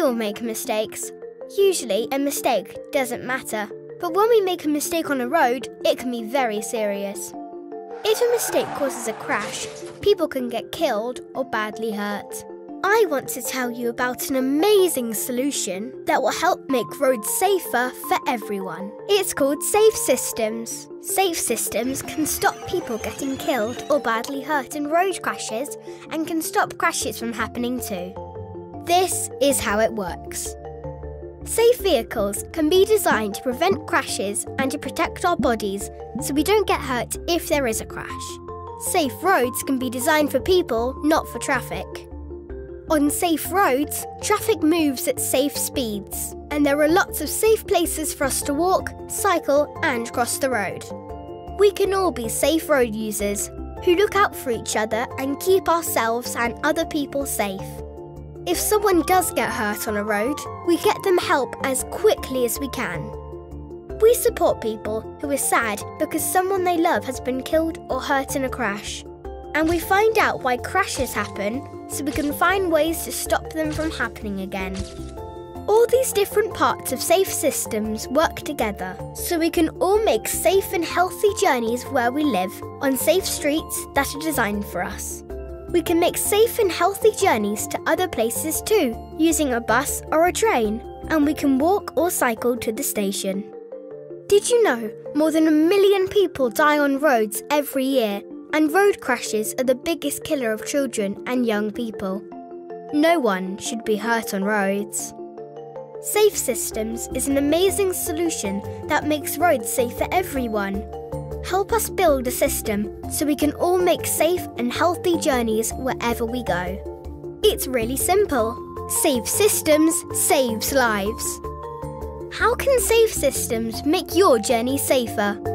all make mistakes. Usually, a mistake doesn't matter, but when we make a mistake on a road, it can be very serious. If a mistake causes a crash, people can get killed or badly hurt. I want to tell you about an amazing solution that will help make roads safer for everyone. It's called Safe Systems. Safe Systems can stop people getting killed or badly hurt in road crashes and can stop crashes from happening too. This is how it works. Safe vehicles can be designed to prevent crashes and to protect our bodies so we don't get hurt if there is a crash. Safe roads can be designed for people, not for traffic. On safe roads, traffic moves at safe speeds, and there are lots of safe places for us to walk, cycle, and cross the road. We can all be safe road users who look out for each other and keep ourselves and other people safe. If someone does get hurt on a road, we get them help as quickly as we can. We support people who are sad because someone they love has been killed or hurt in a crash. And we find out why crashes happen so we can find ways to stop them from happening again. All these different parts of safe systems work together so we can all make safe and healthy journeys where we live on safe streets that are designed for us. We can make safe and healthy journeys to other places too, using a bus or a train, and we can walk or cycle to the station. Did you know more than a million people die on roads every year and road crashes are the biggest killer of children and young people. No one should be hurt on roads. Safe Systems is an amazing solution that makes roads safe for everyone. Help us build a system so we can all make safe and healthy journeys wherever we go. It's really simple. Safe Systems saves lives. How can Safe Systems make your journey safer?